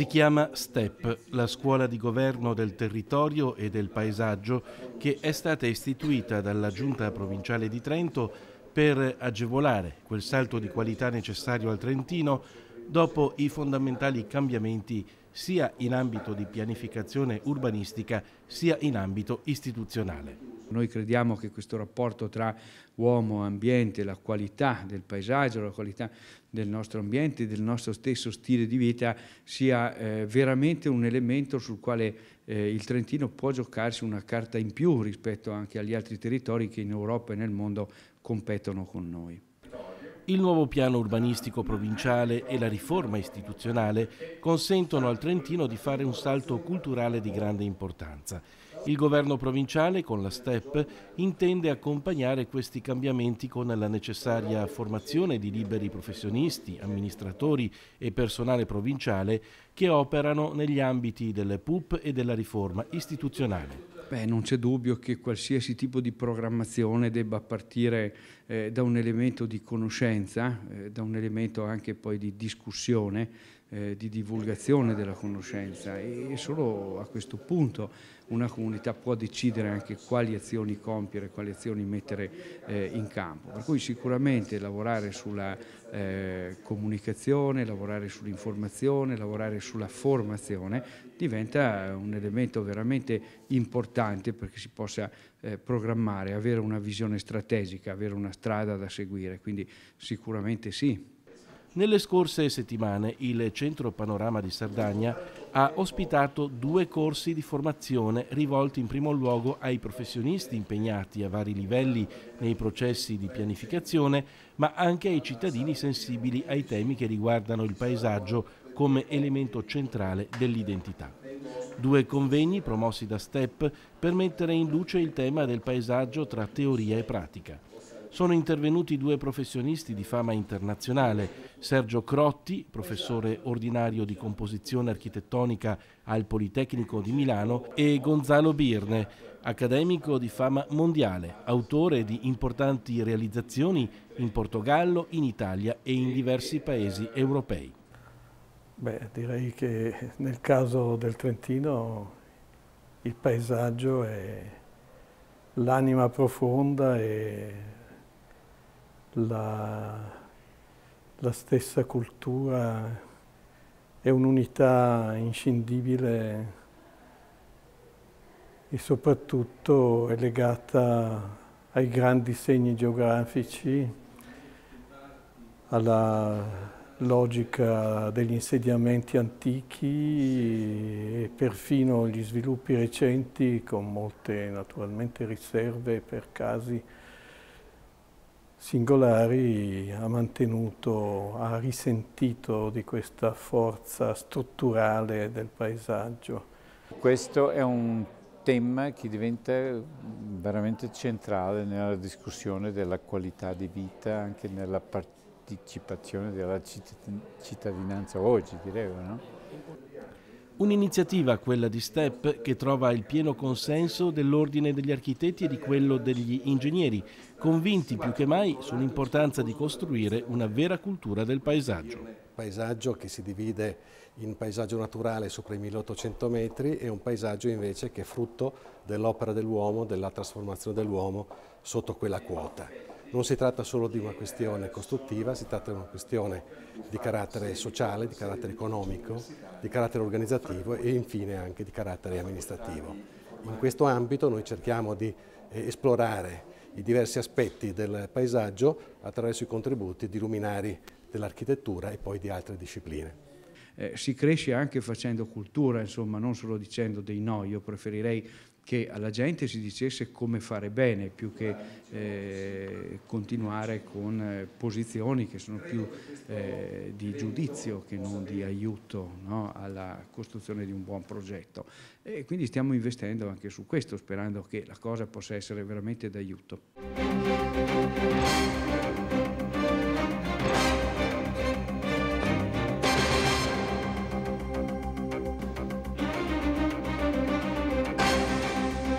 Si chiama STEP, la scuola di governo del territorio e del paesaggio che è stata istituita dalla Giunta provinciale di Trento per agevolare quel salto di qualità necessario al Trentino dopo i fondamentali cambiamenti sia in ambito di pianificazione urbanistica sia in ambito istituzionale. Noi crediamo che questo rapporto tra uomo e ambiente, la qualità del paesaggio, la qualità del nostro ambiente, del nostro stesso stile di vita sia eh, veramente un elemento sul quale eh, il Trentino può giocarsi una carta in più rispetto anche agli altri territori che in Europa e nel mondo competono con noi. Il nuovo piano urbanistico provinciale e la riforma istituzionale consentono al Trentino di fare un salto culturale di grande importanza. Il governo provinciale, con la STEP, intende accompagnare questi cambiamenti con la necessaria formazione di liberi professionisti, amministratori e personale provinciale che operano negli ambiti delle PUP e della riforma istituzionale. Beh, non c'è dubbio che qualsiasi tipo di programmazione debba partire eh, da un elemento di conoscenza, eh, da un elemento anche poi di discussione, eh, di divulgazione della conoscenza e solo a questo punto una comunità può decidere anche quali azioni compiere, quali azioni mettere eh, in campo. Per cui sicuramente lavorare sulla eh, comunicazione, lavorare sull'informazione, lavorare sulla formazione diventa un elemento veramente importante perché si possa eh, programmare, avere una visione strategica, avere una strada da seguire, quindi sicuramente sì. Nelle scorse settimane il Centro Panorama di Sardegna ha ospitato due corsi di formazione rivolti in primo luogo ai professionisti impegnati a vari livelli nei processi di pianificazione, ma anche ai cittadini sensibili ai temi che riguardano il paesaggio come elemento centrale dell'identità. Due convegni promossi da STEP per mettere in luce il tema del paesaggio tra teoria e pratica sono intervenuti due professionisti di fama internazionale, Sergio Crotti, professore ordinario di composizione architettonica al Politecnico di Milano, e Gonzalo Birne, accademico di fama mondiale, autore di importanti realizzazioni in Portogallo, in Italia e in diversi paesi europei. Beh, direi che nel caso del Trentino il paesaggio è l'anima profonda e la, la stessa cultura è un'unità inscindibile e soprattutto è legata ai grandi segni geografici, alla logica degli insediamenti antichi e perfino gli sviluppi recenti con molte naturalmente riserve per casi singolari ha mantenuto, ha risentito di questa forza strutturale del paesaggio. Questo è un tema che diventa veramente centrale nella discussione della qualità di vita, anche nella partecipazione della cittadinanza oggi, direi, no? Un'iniziativa, quella di STEP, che trova il pieno consenso dell'Ordine degli Architetti e di quello degli Ingegneri, convinti più che mai sull'importanza di costruire una vera cultura del paesaggio. Paesaggio che si divide in paesaggio naturale sopra i 1800 metri e un paesaggio invece che è frutto dell'opera dell'uomo, della trasformazione dell'uomo sotto quella quota. Non si tratta solo di una questione costruttiva, si tratta di una questione di carattere sociale, di carattere economico, di carattere organizzativo e infine anche di carattere amministrativo. In questo ambito noi cerchiamo di eh, esplorare i diversi aspetti del paesaggio attraverso i contributi di luminari dell'architettura e poi di altre discipline. Eh, si cresce anche facendo cultura, insomma, non solo dicendo dei no, io preferirei che alla gente si dicesse come fare bene più che eh, continuare con eh, posizioni che sono più eh, di giudizio che non di aiuto no, alla costruzione di un buon progetto. E quindi stiamo investendo anche su questo sperando che la cosa possa essere veramente d'aiuto.